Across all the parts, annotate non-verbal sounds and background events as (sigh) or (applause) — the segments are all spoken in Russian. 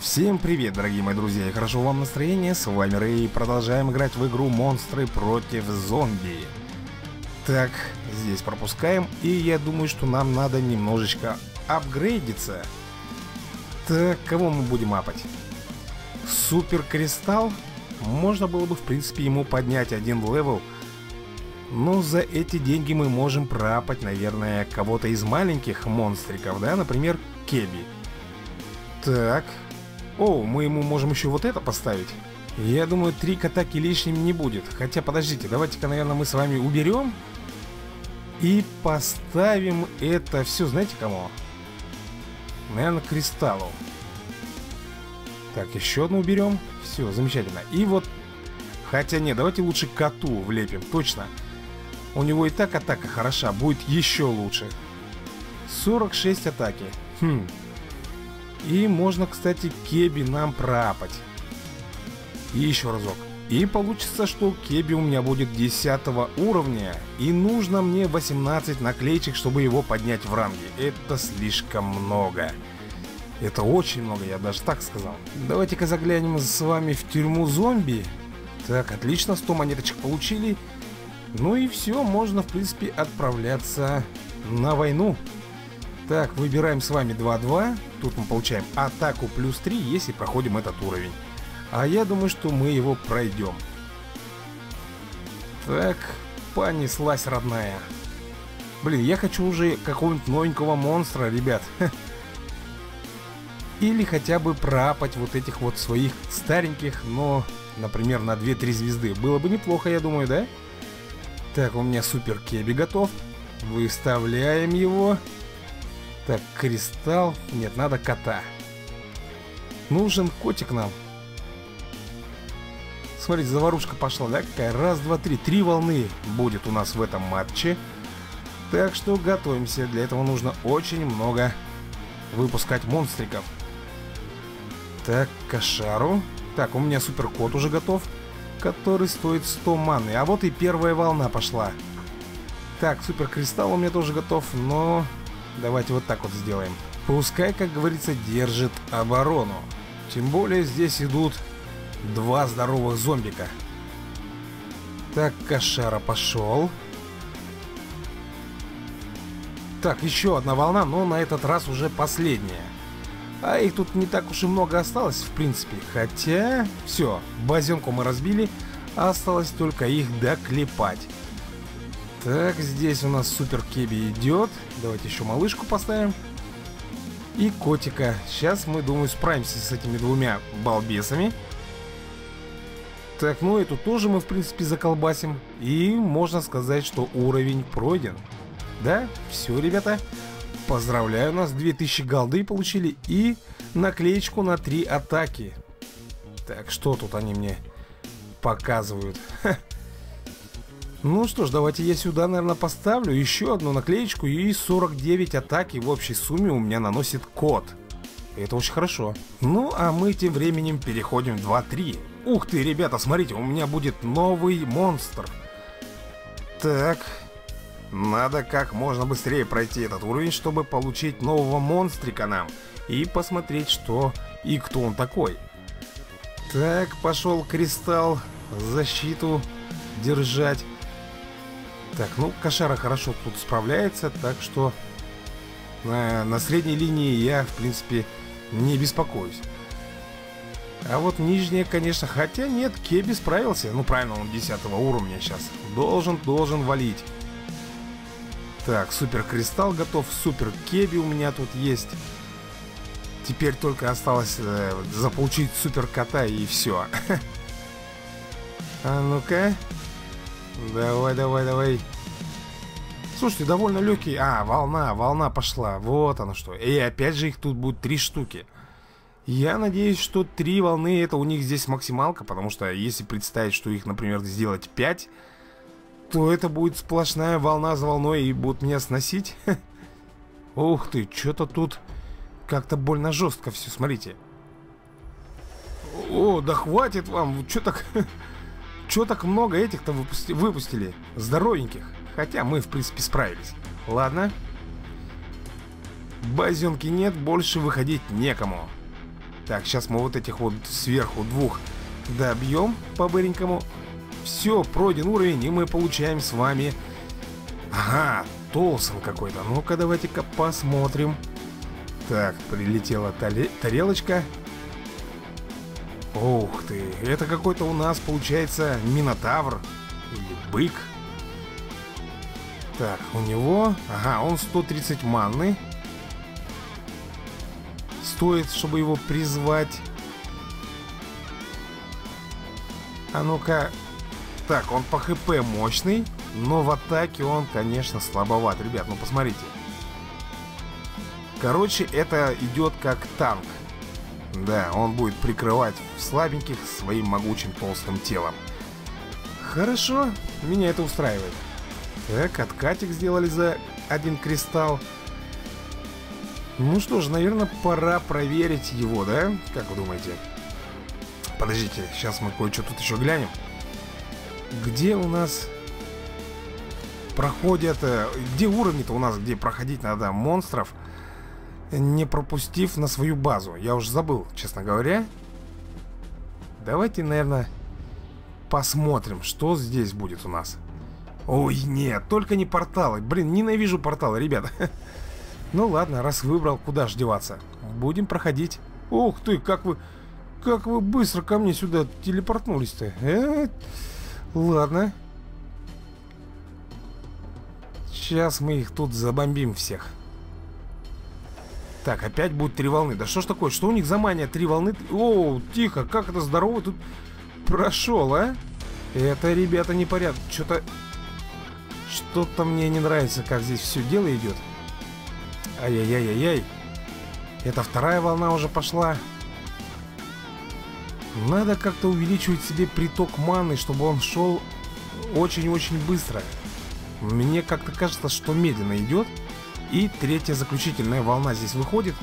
Всем привет, дорогие мои друзья, и хорошего вам настроения, с вами Рэй, и продолжаем играть в игру Монстры против зомби. Так, здесь пропускаем, и я думаю, что нам надо немножечко апгрейдиться. Так, кого мы будем апать? Супер Кристалл? Можно было бы, в принципе, ему поднять один level, но за эти деньги мы можем проапать, наверное, кого-то из маленьких монстриков, да, например, Кеби. Так, о, мы ему можем еще вот это поставить. Я думаю, три атаки лишним не будет. Хотя, подождите, давайте-ка, наверное, мы с вами уберем. И поставим это все, знаете, кому? Наверное, Кристаллу. Так, еще одну уберем. Все, замечательно. И вот... Хотя нет, давайте лучше коту влепим, точно. У него и так атака хороша, будет еще лучше. 46 атаки. Хм, и можно, кстати, Кеби нам пропать. И еще разок. И получится, что Кеби у меня будет 10 уровня. И нужно мне 18 наклеечек, чтобы его поднять в ранге. Это слишком много. Это очень много, я даже так сказал. Давайте-ка заглянем с вами в тюрьму зомби. Так, отлично, 100 монеточек получили. Ну и все, можно, в принципе, отправляться на войну. Так, выбираем с вами 2-2. Тут мы получаем атаку плюс 3, если проходим этот уровень. А я думаю, что мы его пройдем. Так, понеслась родная. Блин, я хочу уже какого-нибудь новенького монстра, ребят. (laughs) Или хотя бы пропать вот этих вот своих стареньких, но, например, на 2-3 звезды. Было бы неплохо, я думаю, да? Так, у меня супер кеби готов. Выставляем его. Так, кристалл. Нет, надо кота. Нужен котик нам. Смотрите, заварушка пошла, да? Какая? Раз, два, три. Три волны будет у нас в этом матче. Так что готовимся. Для этого нужно очень много выпускать монстриков. Так, кошару. Так, у меня супер кот уже готов. Который стоит 100 маны. А вот и первая волна пошла. Так, супер кристалл у меня тоже готов, но Давайте вот так вот сделаем. Пускай, как говорится, держит оборону. Тем более здесь идут два здоровых зомбика. Так, кошара пошел. Так, еще одна волна, но на этот раз уже последняя. А их тут не так уж и много осталось, в принципе. Хотя, все, базенку мы разбили, осталось только их доклепать. Так, здесь у нас супер кеби идет. Давайте еще малышку поставим. И котика. Сейчас мы, думаю, справимся с этими двумя балбесами. Так, ну эту тоже мы, в принципе, заколбасим. И можно сказать, что уровень пройден. Да, все, ребята. Поздравляю, у нас 2000 голды получили и наклеечку на 3 атаки. Так, что тут они мне показывают? Ха. Ну что ж, давайте я сюда, наверное, поставлю еще одну наклеечку и 49 атаки в общей сумме у меня наносит код. Это очень хорошо. Ну, а мы тем временем переходим в 2-3. Ух ты, ребята, смотрите, у меня будет новый монстр. Так, надо как можно быстрее пройти этот уровень, чтобы получить нового монстрика нам. И посмотреть, что и кто он такой. Так, пошел кристалл, защиту держать. Так, ну, Кошара хорошо тут справляется, так что на, на средней линии я, в принципе, не беспокоюсь. А вот нижняя, конечно, хотя нет, Кеби справился. Ну, правильно, он 10 уровня сейчас. Должен, должен валить. Так, супер кристалл готов, супер кеби у меня тут есть. Теперь только осталось э, заполучить супер кота и все. (laughs) А ну-ка. Давай, давай, давай. Слушайте, довольно легкий. А, волна, волна пошла. Вот оно что. И опять же их тут будет три штуки. Я надеюсь, что три волны это у них здесь максималка, потому что если представить, что их, например, сделать пять, то это будет сплошная волна за волной и будут меня сносить. (laughs) Ух ты, что-то тут как-то больно жестко все, смотрите. О, да хватит вам, что так... (laughs) Чё так много этих-то выпусти выпустили? Здоровеньких. Хотя мы, в принципе, справились. Ладно. Базенки нет, больше выходить некому. Так, сейчас мы вот этих вот сверху двух добьем по-быренькому. Все, пройден уровень, и мы получаем с вами... Ага, Толсон какой-то. Ну-ка, давайте-ка посмотрим. Так, прилетела тарелочка. Ух ты, это какой-то у нас получается Минотавр или Бык. Так, у него... Ага, он 130 манны. Стоит, чтобы его призвать. А ну-ка... Так, он по хп мощный, но в атаке он, конечно, слабоват. Ребят, ну посмотрите. Короче, это идет как танк. Да, он будет прикрывать слабеньких своим могучим толстым телом. Хорошо, меня это устраивает. Так, откатик сделали за один кристалл. Ну что ж, наверное, пора проверить его, да? Как вы думаете? Подождите, сейчас мы кое-что тут еще глянем. Где у нас проходят... Э, где уровни-то у нас, где проходить надо монстров, не пропустив на свою базу? Я уже забыл, честно говоря. Давайте, наверное, посмотрим, что здесь будет у нас. Ой, нет, только не порталы. Блин, ненавижу порталы, ребята. (laughs) Ну ладно, раз выбрал, куда ж деваться. Будем проходить. Ух ты, как вы... Как вы быстро ко мне сюда телепортнулись-то. Э, ладно. Сейчас мы их тут забомбим всех. Так, опять будет три волны. Да что ж такое? Что у них за мания? Три волны? О, тихо, как это здорово тут прошел, а? Это, ребята, не порядок. Что-то... Что-то мне не нравится, как здесь все дело идет. Ай-яй-яй-яй-яй. Это вторая волна уже пошла. Надо как-то увеличивать себе приток маны, чтобы он шел очень-очень быстро. Мне как-то кажется, что медленно идет. И третья заключительная волна здесь выходит.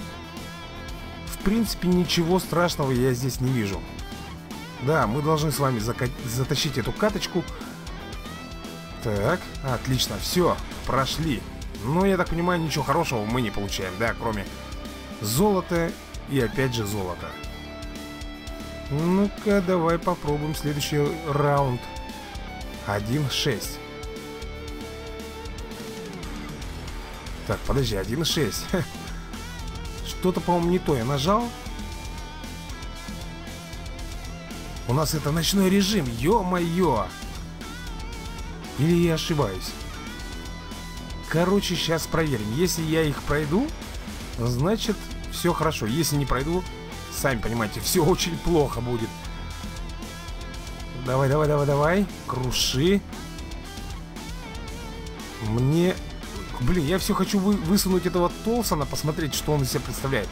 В принципе, ничего страшного я здесь не вижу. Да, мы должны с вами затащить эту каточку. Так, отлично, все, прошли. Но, я так понимаю, ничего хорошего мы не получаем, да, кроме золота и опять же золота. Ну-ка, давай попробуем следующий раунд. 1-6. Так, подожди, 1.6. Что-то, по-моему, не то я нажал. У нас это ночной режим, ё-моё! Или я ошибаюсь? Короче, сейчас проверим. Если я их пройду, значит, все хорошо. Если не пройду, сами понимаете, все очень плохо будет. Давай, давай, давай, давай. Круши. Мне я все хочу вы высунуть этого Толсона, посмотреть, что он из себя представляет.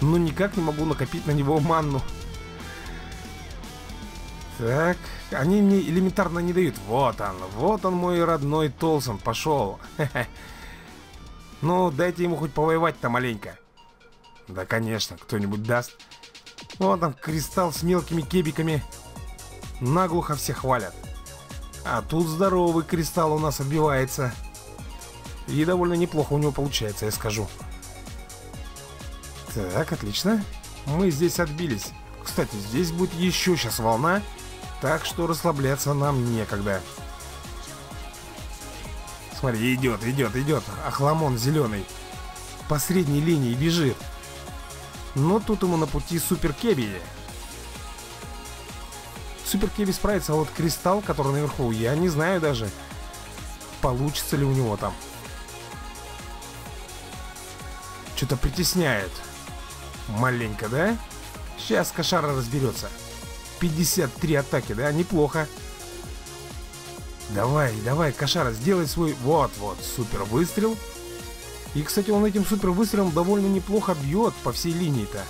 Но никак не могу накопить на него манну. Так, они мне элементарно не дают. Вот он, вот он мой родной Толсон, пошел. (laughs) Ну, дайте ему хоть повоевать-то маленько. Да, конечно, кто-нибудь даст. Вот там кристалл с мелкими кебиками. Наглухо все хвалят. А тут здоровый кристалл у нас отбивается. И довольно неплохо у него получается, я скажу. Так, отлично. Мы здесь отбились. Кстати, здесь будет еще сейчас волна, так что расслабляться нам некогда. Смотри, идет, идет, идет. Ахламон зеленый. По средней линии бежит. Но тут ему на пути Супер Кеби. Супер Кеби справится, а вот Кристалл, который наверху, я не знаю даже, получится ли у него там. Что-то притесняет. Маленько, да? Сейчас кошара разберется. 53 атаки, да? Неплохо. Давай, давай, кошара, сделай свой... Вот-вот, супер выстрел. И, кстати, он этим супер выстрелом довольно неплохо бьет по всей линии-то.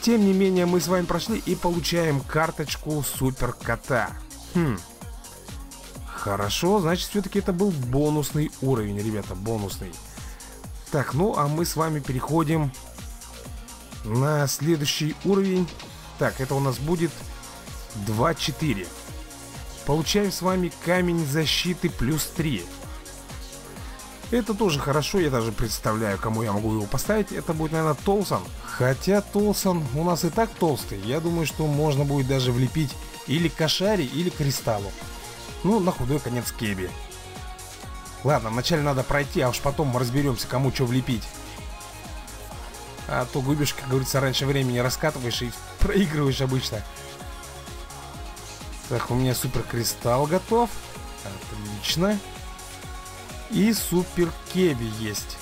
Тем не менее, мы с вами прошли и получаем карточку супер кота. Хм. Хорошо, значит, все-таки это был бонусный уровень, ребята, бонусный. Так, ну а мы с вами переходим на следующий уровень. Так, это у нас будет 2-4. Получаем с вами камень защиты плюс 3. Это тоже хорошо, я даже представляю, кому я могу его поставить. Это будет, наверное, Толсон. Хотя Толсон у нас и так толстый. Я думаю, что можно будет даже влепить или Кошари, или Кристаллу. Ну, на худой конец Кеби. Ладно, вначале надо пройти, а уж потом мы разберемся, кому что влепить. А то губишь, как говорится, раньше времени раскатываешь и (laughs) проигрываешь обычно. Так, у меня супер кристалл готов. Отлично. И супер кеби есть.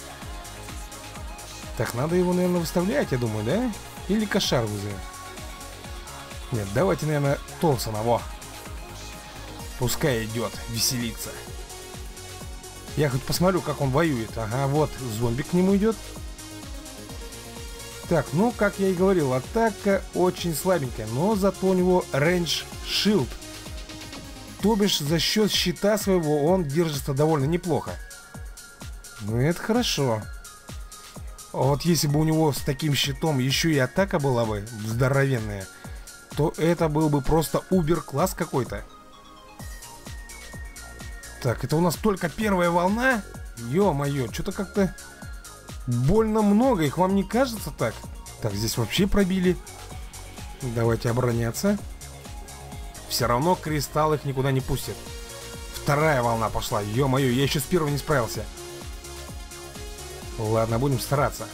Так, надо его, наверное, выставлять, я думаю, да? Или кошар вызовем? Нет, давайте, наверное, Толсона, во. Пускай идет, веселиться. Я хоть посмотрю, как он воюет. Ага, вот, зомби к нему идет. Так, ну, как я и говорил, атака очень слабенькая, но зато у него range shield. То бишь, за счет щита своего он держится довольно неплохо. Ну, это хорошо. А вот если бы у него с таким щитом еще и атака была бы здоровенная, то это был бы просто убер-класс какой-то. Так, это у нас только первая волна? Ё-моё, что-то как-то Больно много их, вам не кажется так? Так, здесь вообще пробили. Давайте обороняться. Все равно кристалл их никуда не пустит. Вторая волна пошла. Ё-моё, я еще с первой не справился. Ладно, будем стараться.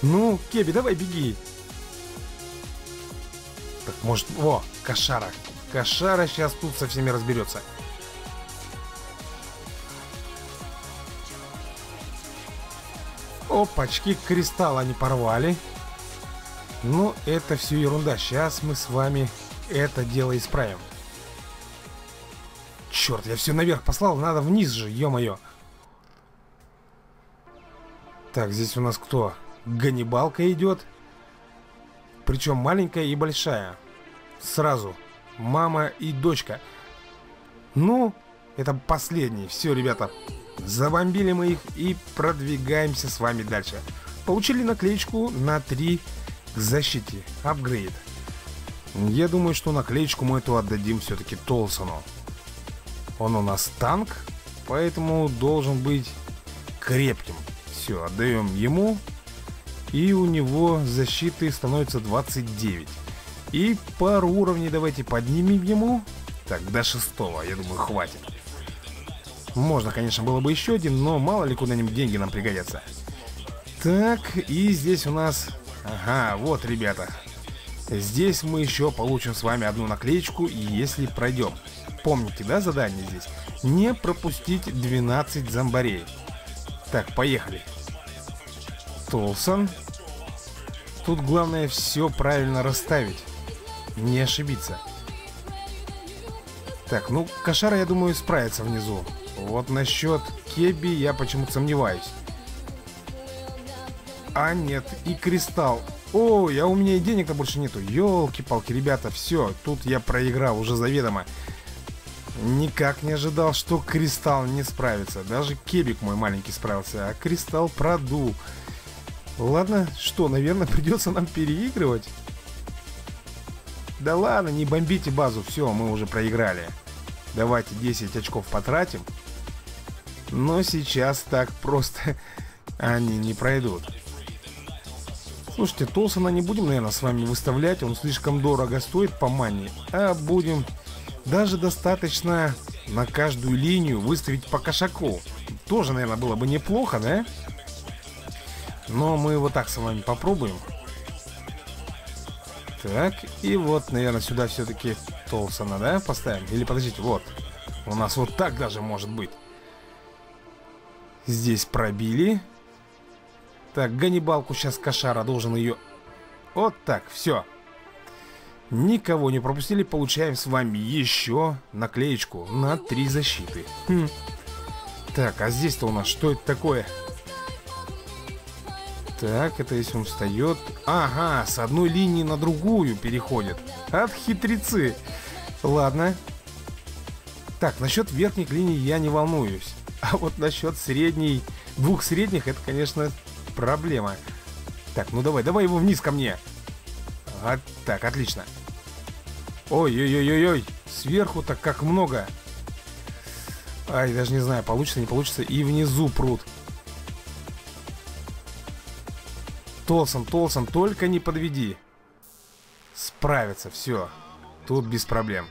Ну, Кеби, давай беги. Так, может... О, Кошара. Кошара сейчас тут со всеми разберется. Опачки, кристалл они порвали. Ну, это все ерунда. Сейчас мы с вами это дело исправим. Черт, я все наверх послал, надо вниз же, ё-моё. Так, здесь у нас кто? Ганнибалка идет. Причем маленькая и большая. Сразу. Мама и дочка. Ну, это последний. Все, ребята, Забомбили мы их и продвигаемся с вами дальше. Получили наклеечку на 3 к защите. Апгрейд. Я думаю, что наклеечку мы эту отдадим все-таки Толсону. Он у нас танк, поэтому должен быть крепким. Все, отдаем ему. И у него защиты становится 29. И пару уровней давайте поднимем ему. Так, до шестого, я думаю, хватит. Можно, конечно, было бы еще один, но мало ли куда-нибудь деньги нам пригодятся. Так, и здесь у нас... Ага, вот, ребята. Здесь мы еще получим с вами одну наклеечку, если пройдем. Помните, да, задание здесь? Не пропустить 12 зомбарей. Так, поехали. Толсон. Тут главное все правильно расставить. Не ошибиться. Так, ну, кошара, я думаю, справится внизу. Вот насчет Кеби я почему-то сомневаюсь. А нет, и Кристалл. О, я у меня и денег-то больше нету. Ёлки-палки, ребята, все, тут я проиграл уже заведомо. Никак не ожидал, что Кристалл не справится. Даже Кебик мой маленький справился, а Кристалл продул. Ладно, что, наверное, придется нам переигрывать. Да ладно, не бомбите базу, все, мы уже проиграли. Давайте 10 очков потратим. Но сейчас так просто (laughs) они не пройдут. Слушайте, Толсона не будем, наверное, с вами выставлять. Он слишком дорого стоит по мане. А будем даже достаточно на каждую линию выставить по кошаку. Тоже, наверное, было бы неплохо, да? Но мы вот так с вами попробуем. Так, и вот, наверное, сюда все-таки Толсона, да, поставим? Или подождите, вот. У нас вот так даже может быть. Здесь пробили. Так, Ганнибалку сейчас кошара должен ее... Вот так, все. Никого не пропустили, получаем с вами еще наклеечку на три защиты. Хм. Так, а здесь-то у нас что это такое? Так, это если он встает... Ага, с одной линии на другую переходит. От хитрецы. Ладно. Так, насчет верхних линий я не волнуюсь. (laughs) А вот насчет средней, двух средних, это, конечно, проблема. Так, ну давай, давай его вниз ко мне. А, так, отлично. Ой-ой-ой-ой-ой, сверху-то как много. Ай, даже не знаю, получится, не получится. И внизу пруд. Толсон, Толсон, только не подведи. Справится, все. Тут без проблем.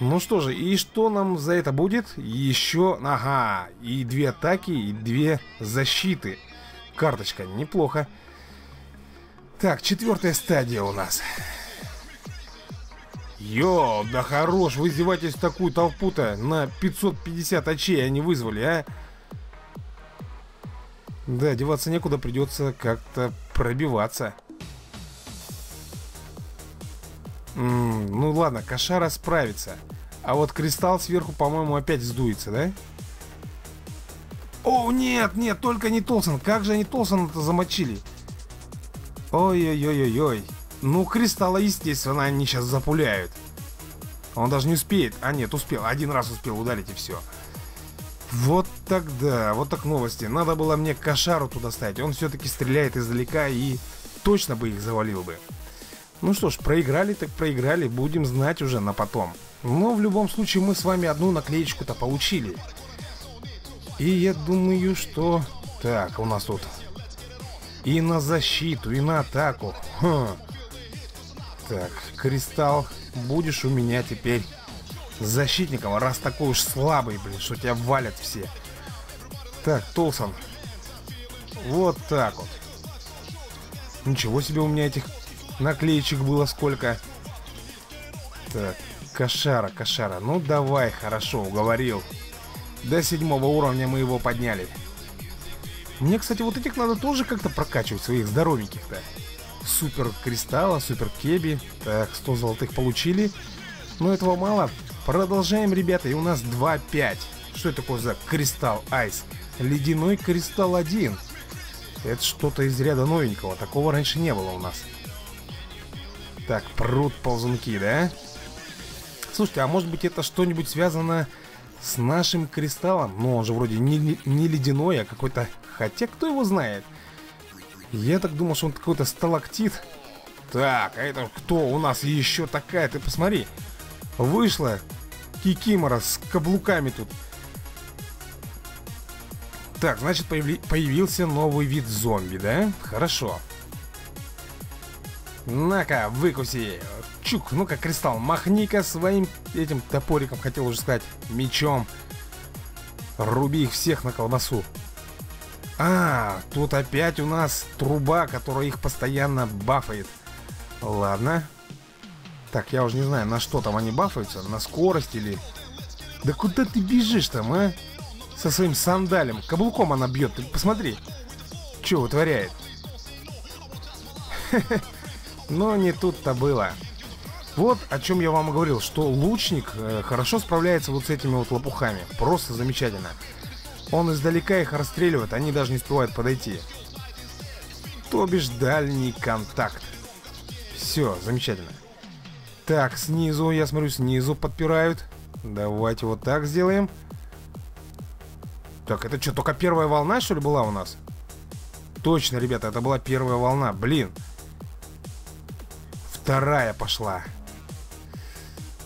Ну что же, и что нам за это будет? Еще, ага, и две атаки, и две защиты. Карточка, неплохо. Так, четвертая стадия у нас. Йо, да хорош, вы издеваетесь такую толпу-то на 550 очей они вызвали, а? Да, деваться некуда, придется как-то пробиваться. М -м, ну ладно, кошара справится. А вот кристалл сверху, по-моему, опять сдуется, да? О, нет, нет, только не Толсон. Как же они Толсона-то замочили? Ой-ой-ой-ой-ой. Ну, кристалла, естественно, они сейчас запуляют. Он даже не успеет. А нет, успел. Один раз успел ударить и все. Вот тогда, вот так новости. Надо было мне кошару туда ставить. Он все-таки стреляет издалека и точно бы их завалил бы. Ну что ж, проиграли так проиграли. Будем знать уже на потом. Но в любом случае мы с вами одну наклеечку-то получили. И я думаю, что... Так, у нас тут и на защиту, и на атаку. Хм. Так, кристалл, будешь у меня теперь защитником, раз такой уж слабый, блин, что тебя валят все. Так, Толсон. Вот так вот. Ничего себе у меня этих наклеечек было сколько. Так, кошара, кошара. Ну давай, хорошо, уговорил. До седьмого уровня мы его подняли. Мне, кстати, вот этих надо тоже как-то прокачивать, своих здоровеньких-то супер кристалла, супер кеби. Так, 100 золотых получили. Но этого мало. Продолжаем, ребята, и у нас 2-5. Что это такое за кристалл айс? Ледяной кристалл 1. Это что-то из ряда новенького. Такого раньше не было у нас. Так, пруд ползунки, да? Слушайте, а может быть это что-нибудь связано с нашим кристаллом? Ну, он же вроде не, не ледяной, а какой-то... Хотя, кто его знает? Я так думал, что он какой-то сталактит. Так, а это кто у нас еще такая? Ты посмотри. Вышла Кикимора с каблуками тут. Так, значит, появи появился новый вид зомби, да? Хорошо. На-ка, выкуси. Чук, ну-ка, Кристалл, махни-ка своим этим топориком, хотел уже сказать, мечом. Руби их всех на колбасу. А, тут опять у нас труба, которая их постоянно бафает. Ладно. Так, я уже не знаю, на что там они бафаются. На скорость или... Да куда ты бежишь там, а? Со своим сандалем. Каблуком она бьет. Ты посмотри. Что вытворяет? (laughs) Но не тут-то было. Вот о чем я вам говорил, что лучник э, хорошо справляется вот с этими вот лопухами. Просто замечательно. Он издалека их расстреливает, они даже не успевают подойти. То бишь дальний контакт. Все, замечательно. Так, снизу, я смотрю, снизу подпирают. Давайте вот так сделаем. Так, это что, только первая волна, что ли, была у нас? Точно, ребята, это была первая волна. Блин. Вторая пошла.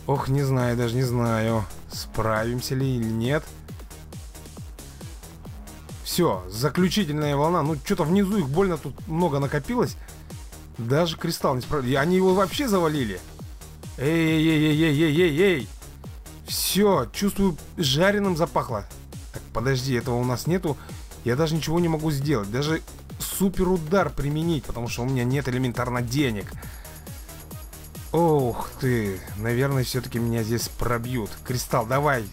Ох, не знаю, даже не знаю. Справимся ли или нет. Все, заключительная волна. Ну, что-то внизу их больно тут много накопилось. Даже кристалл не справился. Они его вообще завалили. Эй-эй-эй-эй-эй-эй-эй. Все, чувствую, жареным запахло. Так, подожди, этого у нас нету. Я даже ничего не могу сделать. Даже супер удар применить, потому что у меня нет элементарно денег. Ох ты, наверное, все-таки меня здесь пробьют. Кристалл, давай.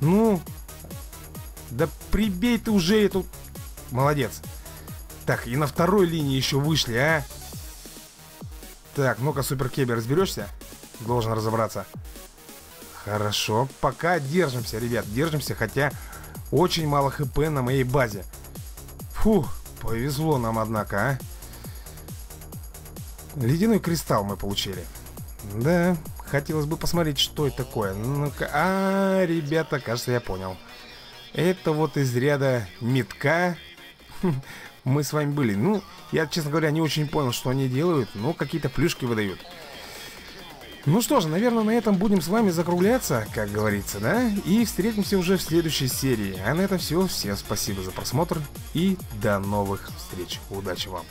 Ну, да прибей ты уже эту... Молодец. Так, и на второй линии еще вышли, а? Так, ну-ка, Суперкеби, разберешься? Должен разобраться. Хорошо, пока держимся, ребят, держимся, хотя очень мало хп на моей базе. Фух, повезло нам, однако, а. Ледяной кристалл мы получили. Да, хотелось бы посмотреть, что это такое. Ну-ка, а, ребята, кажется, я понял. Это вот из ряда метка мы с вами были. Ну, я, честно говоря, не очень понял, что они делают, но какие-то плюшки выдают. Ну что же, наверное, на этом будем с вами закругляться, как говорится, да? И встретимся уже в следующей серии. А на этом все. Всем спасибо за просмотр и до новых встреч. Удачи вам!